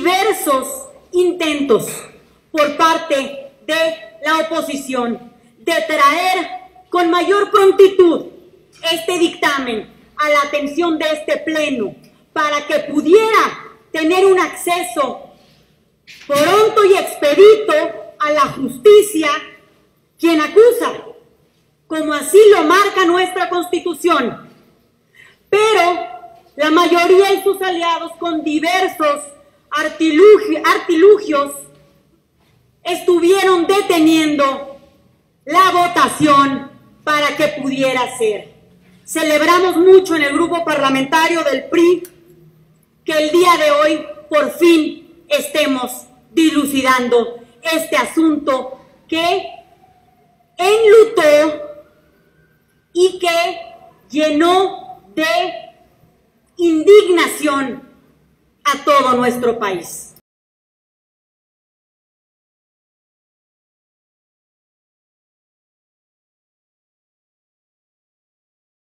diversos intentos por parte de la oposición de traer con mayor prontitud este dictamen a la atención de este pleno para que pudiera tener un acceso pronto y expedito a la justicia quien acusa, como así lo marca nuestra constitución. Pero la mayoría y sus aliados con diversos artilugios estuvieron deteniendo la votación para que pudiera ser. Celebramos mucho en el grupo parlamentario del PRI que el día de hoy por fin estemos dilucidando este asunto que enlutó y que llenó de indignación a todo nuestro país.